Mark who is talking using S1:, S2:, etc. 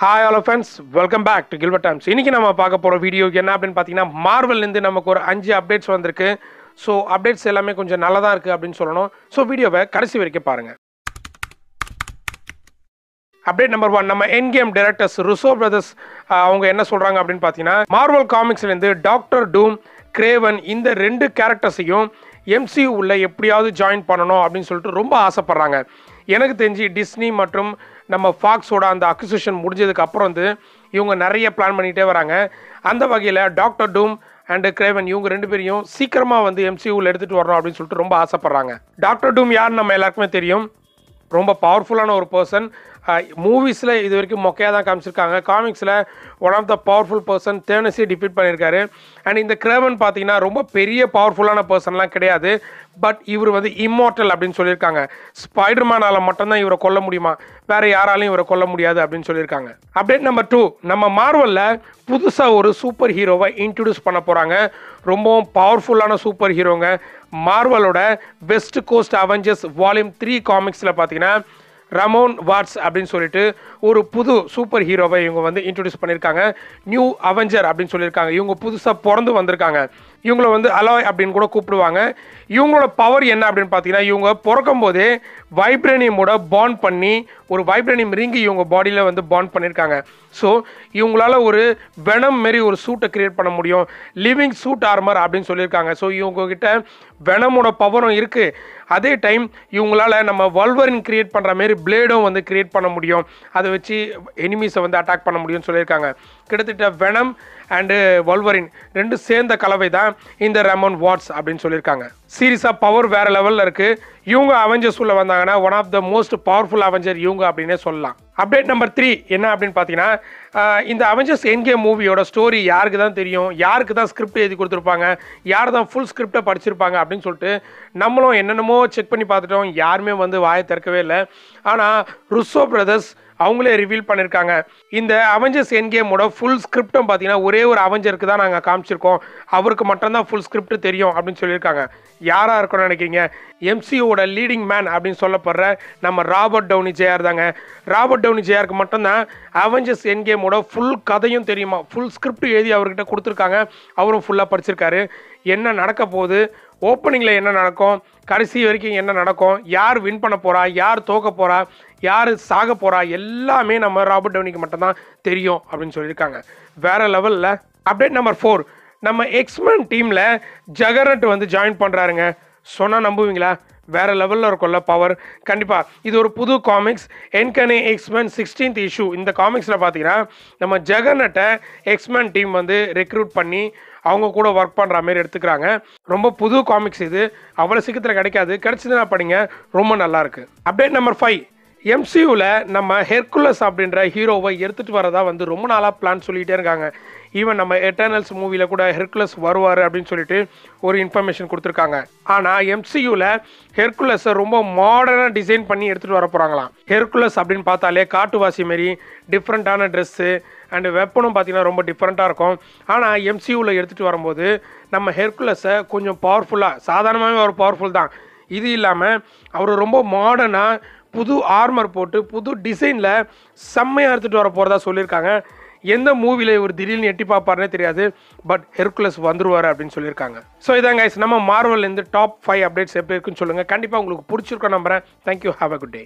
S1: Hi hello fans welcome back to Gilbert Times இன்னைக்கு நம்ம பார்க்க போகிற வீடியோ என்ன அப்படின்னு பார்த்தீங்கன்னா மார்வல்லேருந்து நமக்கு ஒரு அஞ்சு அப்டேட்ஸ் வந்திருக்கு. ஸோ அப்டேட்ஸ் எல்லாமே கொஞ்சம் நல்லதாக இருக்குது அப்படின்னு சொல்லணும். ஸோ வீடியோவை கடைசி வரைக்கும் பாருங்கள் அப்டேட் நம்பர் ஒன் நம்ம என் கேம் டைரக்டர்ஸ் ருசோ பிரதர்ஸ் அவங்க என்ன சொல்கிறாங்க அப்படின்னு பார்த்தீங்கன்னா மார்வல் காமிக்ஸ்லேருந்து டாக்டர் டூம் கிரேவன் இந்த ரெண்டு கேரக்டர்ஸையும் எம்சியூ உள்ள எப்படியாவது ஜாயின் பண்ணணும் அப்படின்னு சொல்லிட்டு ரொம்ப ஆசைப்பட்றாங்க. எனக்கு தெரிஞ்சு டிஸ்னி மற்றும் நம்ம ஃபாக்ஸோட அந்த அக்விசிஷன் முடிஞ்சதுக்கு அப்புறம் வந்து இவங்க நிறைய பிளான் பண்ணிகிட்டே வராங்க. அந்த வகையில் டாக்டர் டூம் அண்டு கிரேவன் இவங்க ரெண்டு பேரையும் சீக்கிரமாக வந்து எம்சியூவில் எடுத்துகிட்டு வரணும் அப்படின்னு சொல்லிட்டு ரொம்ப ஆசைப்பட்றாங்க. டாக்டர் டூம் யார் நம்ம எல்லாருக்குமே தெரியும். ரொம்ப பவர்ஃபுல்லான ஒரு பர்சன் மூவிஸில் இது வரைக்கும் மொக்கையாக தான் காமிச்சிருக்காங்க. காமிக்ஸில் one of the powerful person தேனசி defeat பண்ணியிருக்காரு. அண்ட் இந்த கிரேவன் பார்த்தீங்கன்னா ரொம்ப பெரிய பவர்ஃபுல்லான பர்சன்லாம் கிடையாது. பட் இவர் வந்து இம்மார்ட்டல் அப்படின்னு சொல்லியிருக்காங்க. ஸ்பைடர்மேனால் மட்டும்தான் இவரை கொல்ல முடியுமா? வேறு யாராலையும் இவரை கொல்ல முடியாது அப்படின்னு சொல்லியிருக்காங்க. அப்டேட் நம்பர் டூ நம்ம மார்வலில் புதுசாக ஒரு சூப்பர் ஹீரோவை இன்ட்ரடியூஸ் பண்ண போகிறாங்க ரொம்பவும் பவர்ஃபுல்லான சூப்பர் ஹீரோங்க மார்வலோட West Coast Avengers volume three காமிக்ஸில் பார்த்தீங்கன்னா ரமோன் வாட்ஸ் அப்படின்னு சொல்லிட்டு ஒரு புது சூப்பர் ஹீரோவை இவங்க வந்து இன்ட்ரடியூஸ் பண்ணியிருக்காங்க. நியூ அவெஞ்சர் அப்படின்னு சொல்லியிருக்காங்க. இவங்க புதுசாக பிறந்து வந்திருக்காங்க. இவங்களை வந்து அலாய் அப்படின்னு கூட கூப்பிடுவாங்க. இவங்களோட பவர் என்ன அப்படின்னு பார்த்தீங்கன்னா இவங்க பிறக்கும் போதே வைப்ரேனியமோட பாண்ட் பண்ணி ஒரு வைப்ரேனியம் ரிங்கு இவங்க பாடியில் வந்து பாண்ட் பண்ணியிருக்காங்க. ஸோ இவங்களால ஒரு வெனம் மாரி ஒரு சூட்டை கிரியேட் பண்ண முடியும். லிவிங் சூட் ஆர்மர் அப்படின்னு சொல்லியிருக்காங்க. ஸோ இவங்கக்கிட்ட வெனமோட பவரும் இருக்குது அதே டைம் இவங்களால நம்ம வல்வரின் கிரியேட் பண்ணுற மாரி பிளேடும் வந்து கிரியேட் பண்ண முடியும். அதை வச்சு எனிமீஸை வந்து அட்டாக் பண்ண முடியும்னு சொல்லியிருக்காங்க. கிட்டத்தட்ட வெனம் அண்டு வல்வரின் ரெண்டு சேர்ந்த கலவை தான் இந்த ரெமோன் வாட்ஸ் அப்படின்னு சொல்லியிருக்காங்க. சீரியஸாக பவர் வேற லெவலில் இருக்குது இவங்க அவெஞ்சர்ஸ் உள்ள வந்தாங்கன்னா one of the most powerful Avenger இவங்க அப்படின்னே சொல்லலாம். அப்டேட் நம்பர் த்ரீ என்ன அப்படின்னு பார்த்தீங்கன்னா இந்த அவெஞ்சர்ஸ் என்கே மூவியோட ஸ்டோரி யாருக்கு தான் தெரியும்? யாருக்கு தான் ஸ்கிரிப்ட் எழுதி கொடுத்துருப்பாங்க? யார் தான் ஃபுல் ஸ்கிரிப்டை படிச்சிருப்பாங்க? அப்படின்னு சொல்லிட்டு நம்மளும் என்னென்னமோ செக் பண்ணி பார்த்துட்டோம். யாருமே வந்து வாயை திறக்கவே இல்லை. ஆனால் ருசோ பிரதர்ஸ் அவங்களே ரிவீல் பண்ணியிருக்காங்க. இந்த அவெஞ்சர்ஸ் என்கேமோட ஃபுல் ஸ்கிரிப்டும் பார்த்தீங்கன்னா ஒரே ஒரு அவெஞ்சருக்கு தான் நாங்கள் காமிச்சிருக்கோம். அவருக்கு மட்டும்தான் ஃபுல் ஸ்கிரிப்ட் தெரியும் அப்படின்னு சொல்லியிருக்காங்க. யாராக இருக்கணும்னு நினைக்கிறீங்க? எம்சியோட லீடிங் மேன் அப்படின்னு சொல்லப்படுற நம்ம ராபர்ட் டவுனி ஜேஆர் தாங்க. ராபர்ட் டவுனி ஜேஆருக்கு மட்டும்தான் அவெஞ்சர்ஸ் என் கேமோட ஃபுல் கதையும் தெரியுமா? ஃபுல் ஸ்கிரிப்ட் எழுதி அவர்கிட்ட கொடுத்துருக்காங்க. அவரும் ஃபுல்லாக படிச்சிருக்காரு. என்ன நடக்க போகுது? ஓப்பனிங்கில் என்ன நடக்கும்? கடைசி வரைக்கும் என்ன நடக்கும்? யார் வின் பண்ண போகிறா யார் தோக்க போகிறா யார் சாக போகிறா எல்லாமே நம்ம ராபர்ட் டவுனிக்கு மட்டும்தான் தெரியும் அப்படின்னு சொல்லியிருக்காங்க. வேற லெவலில் அப்டேட் நம்பர் ஃபோர் நம்ம எக்ஸ்மேன் டீமில் ஜெகர்னட் வந்து ஜாயின் பண்ணுறாருங்க சொன்னால் நம்புவீங்களா? வேற லெவலில் இருக்கும்ல பவர் கண்டிப்பாக இது ஒரு புது காமிக்ஸ் என்கனே எக்ஸ்மேன் சிக்ஸ்டீன்த் இஷ்யூ இந்த காமிக்ஸில் பார்த்தீங்கன்னா நம்ம ஜெகனட்டை எக்ஸ்மேன் டீம் வந்து ரெக்ரூட் பண்ணி அவங்க கூட ஒர்க் பண்ணுற மாதிரி எடுத்துக்கிறாங்க. ரொம்ப புது காமிக்ஸ் இது. அவ்வளோ சீக்கிரத்தில் கிடைக்காது. கிடச்சிதுன்னா படிங்க. ரொம்ப நல்லாயிருக்கு அப்டேட் நம்பர் ஃபைவ் எம்சியூவில் நம்ம ஹெர்குலஸ் அப்படின்ற ஹீரோவை எடுத்துகிட்டு வரதா வந்து ரொம்ப நாளாக பிளான் சொல்லிகிட்டே இருக்காங்க. ஈவன் நம்ம எட்டர்னல்ஸ் மூவியில் கூட ஹெர்குலஸ் வருவார் அப்படின்னு சொல்லிட்டு ஒரு இன்ஃபர்மேஷன் கொடுத்துருக்காங்க. ஆனால் எம்சியூவில் ஹெர்குலஸை ரொம்ப மாடர்னாக டிசைன் பண்ணி எடுத்துகிட்டு வர போகிறாங்களாம் ஹெர்குலஸ் அப்படின்னு பார்த்தாலே காட்டுவாசி மாரி டிஃப்ரெண்ட்டான ட்ரெஸ்ஸு அண்டு வெப்பனும் பார்த்தீங்கன்னா ரொம்ப டிஃப்ரெண்ட்டாக இருக்கும். ஆனால் எம்சியூவில் எடுத்துகிட்டு வரும்போது நம்ம ஹெர்குலஸை கொஞ்சம் பவர்ஃபுல்லாக சாதாரணமாகவே ஒரு பவர்ஃபுல் தான். இது இல்லாமல் அவர் ரொம்ப மாடர்னாக புது ஆர்மர் போட்டு புது டிசைனில் செம்மையாக எடுத்துகிட்டு வர போகிறதா சொல்லியிருக்காங்க. எந்த மூவியில் இவர் திடீர்னு எட்டி பார்ப்பாருனே தெரியாது பட் ஹெர்குலஸ் வந்துருவார் அப்படின்னு சொல்லியிருக்காங்க. ஸோ இதான் கைஸ் நம்ம மார்வல்லேருந்து டாப் ஃபைவ் அப்டேட்ஸ் எப்படி இருக்குன்னு சொல்லுங்கள் கண்டிப்பாக உங்களுக்கு பிடிச்சிருக்கோம் நம்புறேன். Thank you have a good day